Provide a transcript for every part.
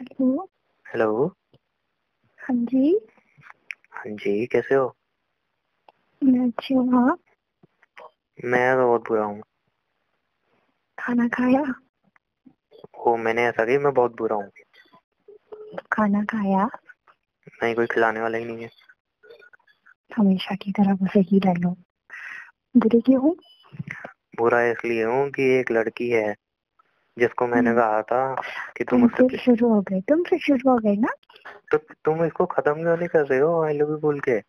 Hello. Hello. हाँ जी। हाँ जी कैसे हो? मैं अच्छी हूँ आप? मैं तो बहुत बुरा हूँ। खाना खाया? वो मैंने ऐसा कि मैं बहुत बुरा हूँ। खाना खाया? नहीं कोई खिलाने वाला ही नहीं है। हमेशा की तरह बस ही डायलॉग बुरे क्यों हूँ? बुरा इसलिए हूँ कि एक लड़की है। जिसको मैंने हम्म। कहा था कि तुम उससे फिर शुरू हो गए तुम फिर शुरू हो गए ना? तो तुम इसको खत्म क्यों नहीं कर रहे हो आई लव यू बोल के?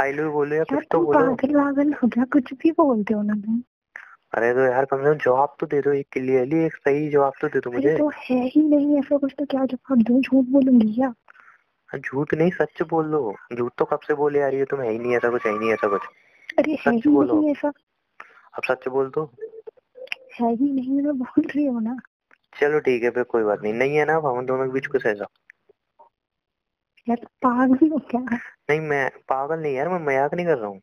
आई लव यू बोलो या कुछ तो बोलो। पागल वागल हो गया कुछ भी बोलते हो ना तुम। अरे तो यार कम से कम जवाब तो दे दो एक क्लियरली एक सही जवाब तो दे दो मुझे। तो है ही नहीं ऐसा कुछ तो क्या जवाब दूँ? झूठ बोलूँगी क्या? हाँ, झूठ नहीं सच बोलो झूठ तो कब से बोले आ रही है तुम है ही नहीं ऐसा कुछ है ही नहीं ऐसा कुछ। अरे है सच ही बोलो। नहीं ऐसा। अब सच बोल दो। है ही नहीं मैं बोल रही हूँ ना। चलो ठीक है फिर कोई बात नहीं। नहीं है ना हम दोनों के बीच कुछ ऐसा? यार पागल हो क्या? नहीं मैं पागल नहीं यार मैं मज़ाक नहीं कर रहा हूँ।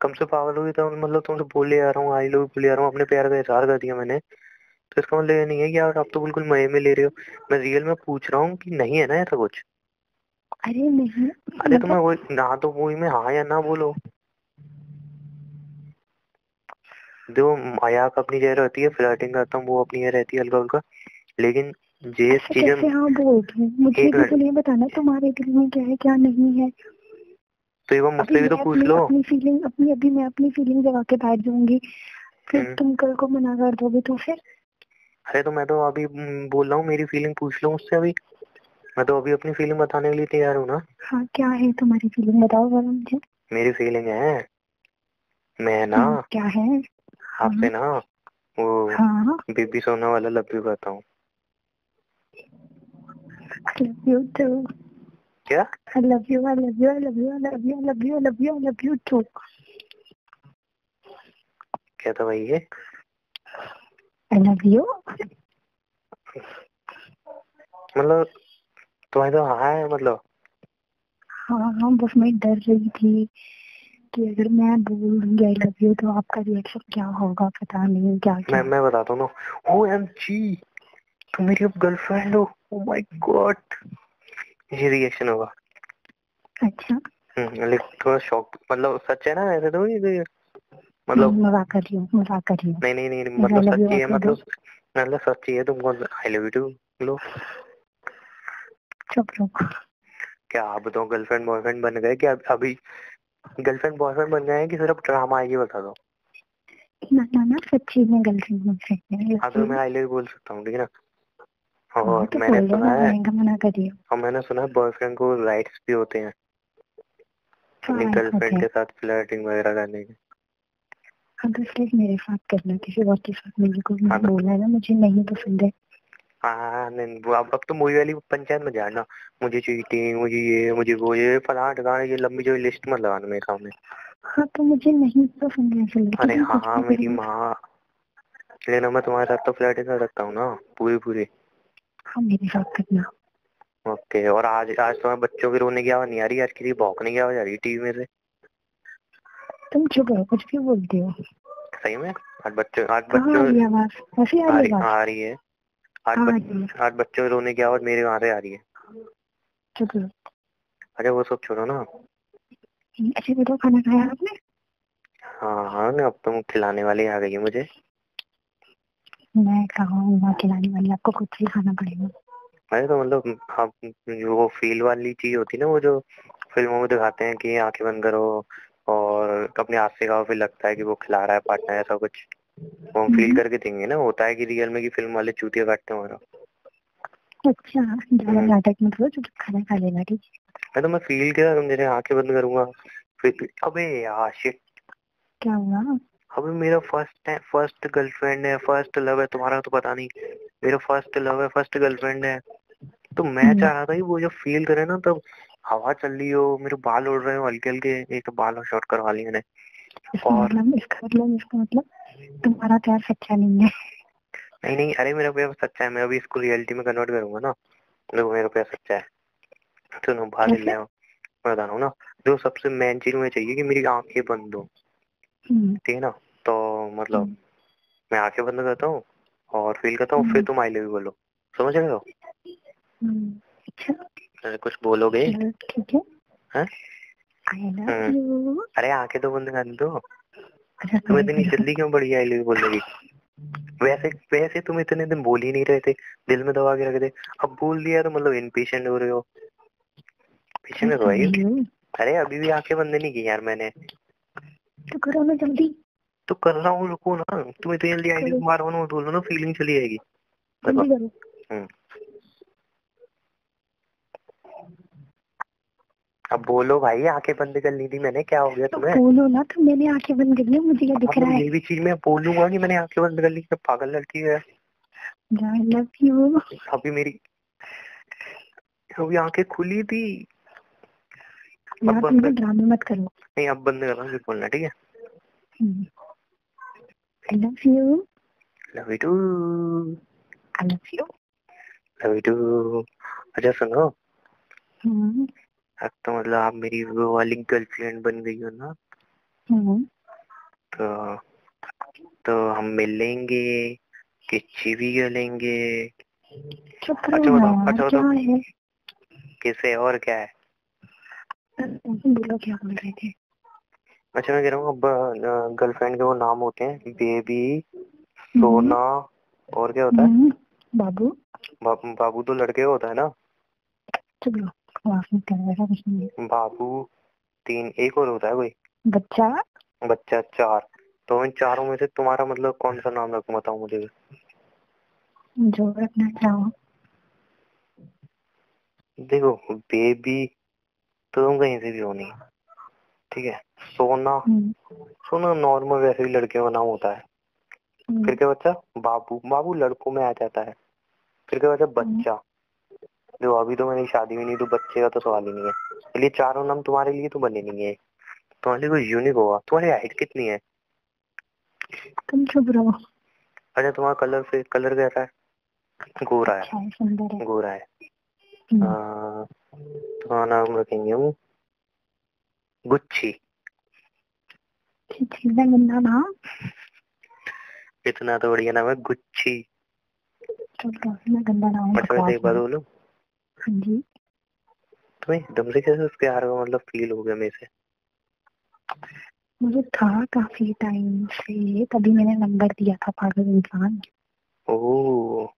कम से पागल हुई तो मतलब तुमसे बोले आ रहा हूँ आई लव बोले आ रहा हूँ अपने प्यार का इजहार कर दिया मैंने। तो इसका मतलब ये नहीं है कि यार आप तो बिल्कुल मज़े में ले रहे हो। मैं रियल में पूछ रहा हूँ कि नहीं है ना ऐसा कुछ? अरे नहीं अरे तो मैं वही ना तो वही में हाँ या ना बोलो। देखो मज़ाक अपनी जगह रहती है फ्लर्टिंग करता हूँ वो अपनी जगह रहती है हल्का हल्का लेकिन ये चीज़ें हाँ बोल रही मुझे भी तो नहीं बताना तुम्हारे दिल में क्या है क्या नहीं है? तो एक बार मुझसे भी तो पूछ लो। अपनी फीलिंग अपनी अभी मैं अपनी फीलिंग जगा के बैठ जाऊँगी। फिर हम्म। तुम कल को मना कर दोगे तो फिर? अरे तो मैं तो अभी हम्म, बोल रहा हूँ मेरी फीलिंग पूछ लो मुझसे अभी। मैं तो अभी अपनी फीलिंग बताने के लिए तैयार हूँ ना। हाँ क्या है तुम्हारी फीलिंग बताओ जरा मुझे। मेरी फीलिंग है मैं ना हाँ, क्या है? आपसे ना वो हाँ बेबी सोना वाला लव यू करता हूँ क्या? I love you I love you I love you I love you I love you I love you I love you too क्या था भाई ये? आई लव यू मतलब तुम्हें तो हाँ है मतलब। हाँ हाँ बस मैं डर रही थी। कि अगर मैं बोल दूँगी आई लव यू तो आपका रिएक्शन क्या होगा? पता नहीं क्या मैं मैं बताता हूँ ना। ओ एम जी तुम मेरी अब गर्लफ्रेंड हो। ओ माय गॉड ये रिएक्शन होगा। अच्छा। हम्म, लेकिन थोड़ा शॉक मतलब सच है ना ऐसे तो मतलब मज़ाक कर रही हूँ मज़ाक कर रही हूँ। नहीं नहीं नहीं मतलब सच्ची है मतलब मतलब सच्ची है तुमको आई लव यू टू लो। चुप रहो। क्या आप बताओ गर्लफ्रेंड बॉयफ्रेंड बन गए क्या अभी? गर्लफ्रेंड बॉयफ्रेंड बन गए हैं कि सिर्फ़ ड्रामा है ये बता दो? ना ना ना सच्ची में गर्लफ्रेंड बॉयफ्रेंड है हाँ तो मैं आई लव बोल सकता हूँ ठीक है ना? हाँ और तो मैंने सुना है महँगा मना करिए और मैंने सुना है बॉयफ्रेंड को राइट्स भी होते हैं अपनी हाँ गर्लफ्रेंड के साथ फ्लर्टिंग वगैरह करने के। हाँ तो इसलिए मेरे साथ करना किसी और के साथ। मेरे को हाँ तो- बोला है ना मुझे नहीं पसंद है। हाँ अब अब तो मूवी वाली पंचायत में जाना। मुझे चीटिंग मुझे ये मुझे वो ये फलाना ठिकाना ये लंबी जो लिस्ट मत लगाना मेरे सामने हाँ तो मुझे नहीं पसंद है ऐसे लड़के अरे हाँ हाँ मेरी माँ। लेकिन मैं तुम्हारे साथ तो फ्लर्टिंग कर सकता हूँ ना पूरी पूरी। हाँ मेरे साथ करना। ओके और आज आज तुम्हें बच्चों के रोने की आवाज़ नहीं आ रही आज किसी भौंकने की आवाज़ आ रही टीवी में से। तुम चुप रहो कुछ भी बोलते हो। सही में? आज बच्चों आज आ बच्चों आ रही है। आवाज़ आ रही आज हाँ आ बच, रही है आज बच्चों रोने की आवाज़ मेरे वहाँ से आ रही है। अरे वो सब छोड़ो ना। ऐसे बताओ खाना खाया आपने? हाँ हाँ ना अब तुम खिलाने वाली आ गई है मुझे। मैं कहा खिलाने वाली आपको खुद से खाना पड़ेगा। अरे तो मतलब आप जो वो फील वाली चीज़ होती है ना वो जो फ़िल्मों में दिखाते हैं कि आँखें बंद करो और अपने हाथ से खाओ फिर लगता है कि वो खिला रहा है पार्टनर ऐसा कुछ। वो हम फील हम्म, करके देंगे ना होता है कि रियल में कि फ़िल्म वाले चूतिया काटते हैं हमारा। अच्छा ज़्यादा हम्म। नाटक मत करो चुप खाना खा लेना ठीक? है मैं तो मैं फील क्या करूँ मेरे आँखें बंद करूँगा। फिर अबे यार शिट क्या हुआ? अबे मेरा फ़र्स्ट है फ़र्स्ट गर्लफ्रेंड है फ़र्स्ट लव है तुम्हारा तो पता नहीं। मेरा फ़र्स्ट लव है फ़र्स्ट गर्लफ्रेंड है। तो मैं हम्म। चाह रहा था कि वो जब फील करे ना तब हवा चल रही हो मेरे बाल उड़ रहे हो हल्के हल्के एक तो बाल शॉर्ट करवा लिए मैंने। और मतलब इसका मतलब इसका मतलब? तुम्हारा प्यार सच्चा नहीं है। नहीं नहीं अरे मेरा प्यार सच्चा है मैं अभी इसको रियलिटी में कन्वर्ट करूँगा ना। देखो मेरा प्यार सच्चा है। सुनो बाहर ले आओ मैं बता रहा हूँ ना। जो सबसे मेन चीज़ मुझे चाहिए कि मेरी आँखें बंद हो। हम्म, ठीक है ना? तो मतलब हम्म, मैं आँखें बंद करता हूँ और फील करता हूँ फिर हम्म। तुम आई लव यू बोलो। समझ रहे हो? कुछ बोलोगे? ठीक है। हाँ? आई लव। यू अरे आँखें तो बंद कर दो। अच्छा तुम इतनी जल्दी क्यों बड़ी आई लव बोलोगी वैसे वैसे तुम इतने दिन बोल ही नहीं रहे थे। दिल में दबा के रख दे। अब बोल दिया तो मतलब इनपेशेंट हो रहे हो। पेशेंट हो भाई अरे अभी भी आँखें बंद नहीं की यार मैंने। तो करो ना जल्दी। तो कर रहा हूँ रुको ना। तुम इतनी जल्दी आई लव मारो ना बोलो ना फीलिंग चली जाएगी जल्दी करो हम्म। अब बोलो भाई आँखें बंद कर ली थी मैंने क्या हो गया तो तुम्हें? बोलो ना तो मैंने आँखें बंद कर ली मुझे क्या दिख रहा है? ये भी चीज़ मैं बोलूँगा कि मैंने आँखें बंद कर ली क्या पागल लड़की है? आई लव यू अभी मेरी अभी आँखें खुली थी। अब बंद ड्रामे मत करो। नहीं अब बंद कर रहा हूँ फिर बोलना ठीक है? I love you love you too I love you love you too अच्छा सुनो। हम्म। अब तो मतलब आप मेरी वो वाली गर्लफ्रेंड बन गई हो ना हम्म। तो तो हम मिलेंगे किच्ची भी चुप अच्छा बताओ, अच्छा बताओ। किसे और क्या है? बोलो क्या बोल रहे थे? अच्छा मैं कह रहा हूँ अब गर्लफ्रेंड के वो नाम होते हैं बेबी हम्म, सोना और क्या होता है? हम्म, बाबू। बा, बाबू तो लड़के होता है ना? चुप बाबू तीन एक और होता है कोई? बच्चा? बच्चा चार। तो इन चारों में से तुम्हारा मतलब कौन सा नाम रखूँ बताओ मुझे? जो रखना चाहो। देखो बेबी तो तुम कहीं से भी हो नहीं। ठीक है? सोना। हम्म, सोना नॉर्मल वैसे भी लड़के का नाम होता है। हम्म, फिर क्या बच्चा? बाबू। बाबू लड़कों में आ जाता है। फिर क्या बच्चा? बच्चा। जो अभी तो मेरी शादी भी नहीं तो बच्चे का तो सवाल ही नहीं है। इसलिए चारों नाम तुम्हारे लिए तो बने नहीं है। तुम्हारे लिए कोई यूनिक होगा। तुम्हारी हाइट कितनी है? तुम चुप रहो। अच्छा तुम्हारा कलर से कलर कैसा है? गोरा है। अच्छा सुंदर गोरा है। हम्म, हाँ, तुम्हारा नाम रखेंगे हम। गुच्छी इतना तो बढ़िया नाम है गुच्छी अच्छा एक बात बोलूँ। जी। तुम्हें एकदम से कैसे उस प्यार का मतलब फील हो गया मेरे से? मुझे था काफ़ी टाइम से तभी मैंने नंबर दिया था पागल इंसान। ओह।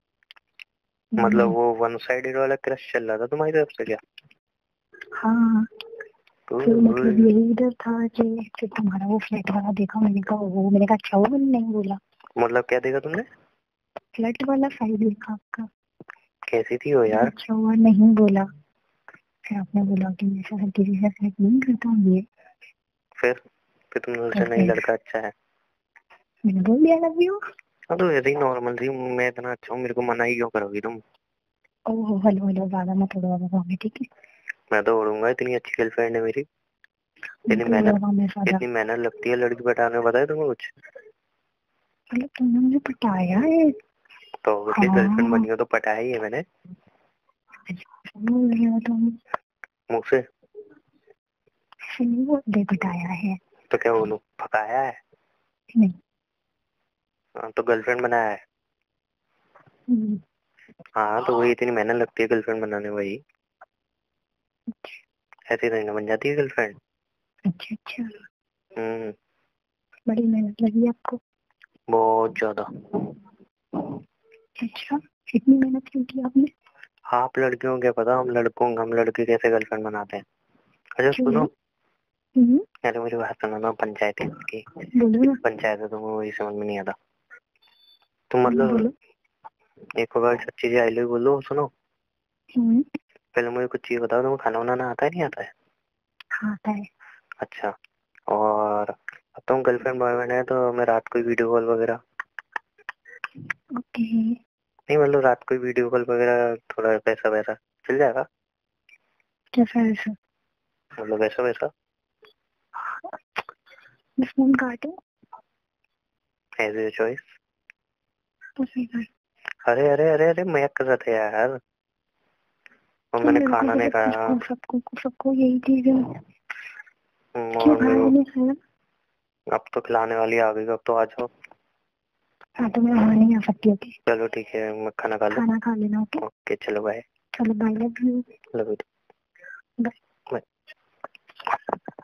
मतलब वो वन साइडेड वाला क्रश चल रहा था तुम्हारी तरफ़ से क्या? हाँ। फिर मतलब यही डर था कि फिर तुम्हारा वो फ्लैट वाला देखा मैंने कहा वो मैंने कहा अच्छा वो मैंने नहीं बोला। मतलब क्या देखा तुमने? फ्लैट वाला साइड देखा आपका। कैसी थी वो यार? अच्छा हुआ नहीं बोला। फिर आपने बोला कि मैं शायद किसी से फ्लैट नहीं करता हूँ ये। फिर? फिर तुमने सोचा नहीं लड़का अच्छा है। मैंने बोल दिया लव यू हाँ तो ऐसे ही नॉर्मल थी मैं इतना अच्छा हूँ मेरे को मना ही क्यों करोगी तुम? ओहो हेलो हेलो ज़्यादा मत उड़वा बाबा में ठीक है? मैं तो उड़ूँगा इतनी अच्छी गर्लफ्रेंड है मेरी। इतनी मेहनत इतनी मेहनत लगती है लड़की बैठाने में बताया तुम्हें कुछ? मतलब तुमने मुझे पटाया है। तो हाँ। गर्लफ्रेंड बनी हो तो पटाया ही है मैंने। बोल रहे हो तुम? मुँह से। नहीं बोलते पटाया है? तो क्या बोलूँ पकाया है? नहीं। हाँ, तो गर्लफ्रेंड बनाया है। हम्म, हाँ तो वही इतनी मेहनत लगती है गर्लफ्रेंड बनाने वही। ऐसे ही नहीं बन जाती है गर्लफ्रेंड अच्छा अच्छा। हम्म। बड़ी मेहनत लगी आपको। बहुत ज़्यादा। अच्छा इतनी मेहनत क्यों की आपने? आप लड़कियों को पता हम लड़कों हम लड़के कैसे गर्लफ्रेंड बनाते हैं? अच्छा सुनो। हम्म, अरे मेरी बात सुनो ना पंचायत की। पंचायत है तो वही समझ में नहीं आता। तुम मतलब एक बार सच्ची जी आई बोलो सुनो। हम्म, पहले मुझे कुछ चीज़ बताओ तुम्हें खाना बनाना आता है नहीं आता है? हाँ आता है। अच्छा और अब तुम गर्लफ्रेंड बॉयफ्रेंड है तो मैं रात को वीडियो कॉल वगैरह। ओके। नहीं मतलब रात को वीडियो कॉल वगैरह थोड़ा पैसा वैसा। चल जाएगा? कैसा मतलब वैसा वैसा। फ़ोन काटूं एज योर चॉइस तो अरे अरे अरे अरे मैं कर रहा था यार। और मैंने खाना नहीं तो खाया। सबको सबको यही चीज़ है। हम्म, अब तो खिलाने वाली आ गई अब तो आ जाओ। हाँ तो मैं वहाँ नहीं आ सकती ओके चलो ठीक है मैं खाना खा खाना खा लेना ओके ओके चलो बाय चलो bye love you love you bye